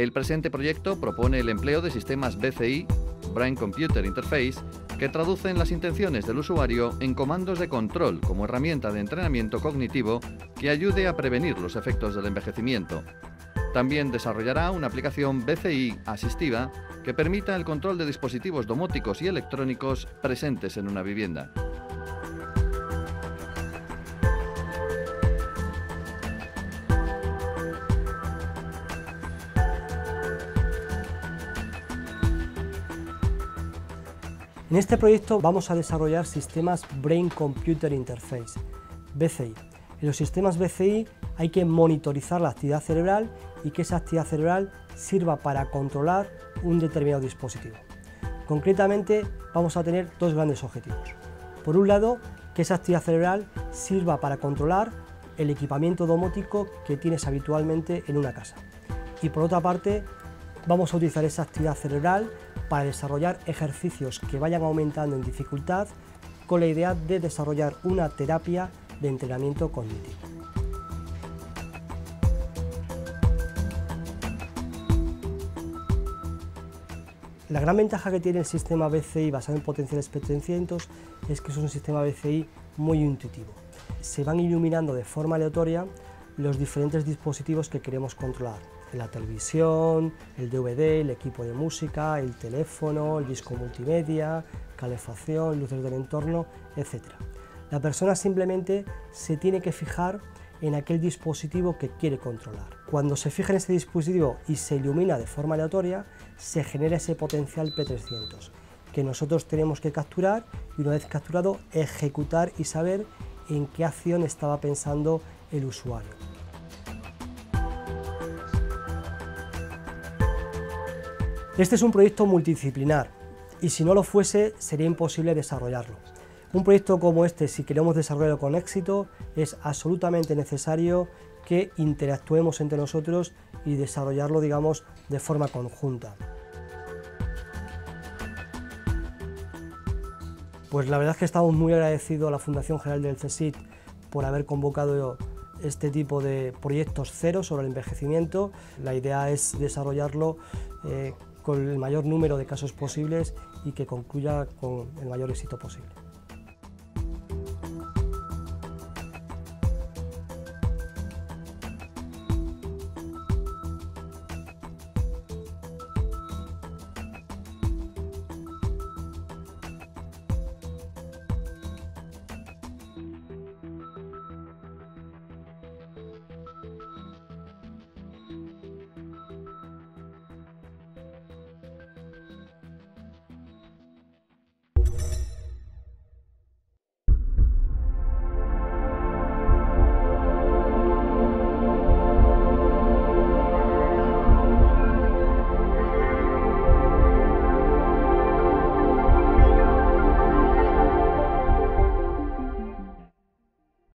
El presente proyecto propone el empleo de sistemas BCI, Brain Computer Interface, que traducen las intenciones del usuario en comandos de control como herramienta de entrenamiento cognitivo que ayude a prevenir los efectos del envejecimiento. También desarrollará una aplicación BCI asistiva que permita el control de dispositivos domóticos y electrónicos presentes en una vivienda. En este proyecto vamos a desarrollar sistemas Brain Computer Interface, BCI. En los sistemas BCI hay que monitorizar la actividad cerebral y que esa actividad cerebral sirva para controlar un determinado dispositivo. Concretamente vamos a tener dos grandes objetivos. Por un lado, que esa actividad cerebral sirva para controlar el equipamiento domótico que tienes habitualmente en una casa. Y por otra parte, vamos a utilizar esa actividad cerebral para desarrollar ejercicios que vayan aumentando en dificultad con la idea de desarrollar una terapia de entrenamiento cognitivo. La gran ventaja que tiene el sistema BCI basado en potenciales P300 es que es un sistema BCI muy intuitivo. Se van iluminando de forma aleatoria los diferentes dispositivos que queremos controlar la televisión, el DVD, el equipo de música, el teléfono, el disco multimedia, calefacción, luces del entorno, etc. La persona simplemente se tiene que fijar en aquel dispositivo que quiere controlar. Cuando se fija en ese dispositivo y se ilumina de forma aleatoria, se genera ese potencial P300 que nosotros tenemos que capturar y una vez capturado ejecutar y saber en qué acción estaba pensando el usuario. Este es un proyecto multidisciplinar y si no lo fuese sería imposible desarrollarlo. Un proyecto como este, si queremos desarrollarlo con éxito, es absolutamente necesario que interactuemos entre nosotros y desarrollarlo, digamos, de forma conjunta. Pues la verdad es que estamos muy agradecidos a la Fundación General del CSIC por haber convocado este tipo de proyectos cero sobre el envejecimiento. La idea es desarrollarlo eh, con el mayor número de casos posibles y que concluya con el mayor éxito posible.